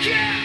yeah!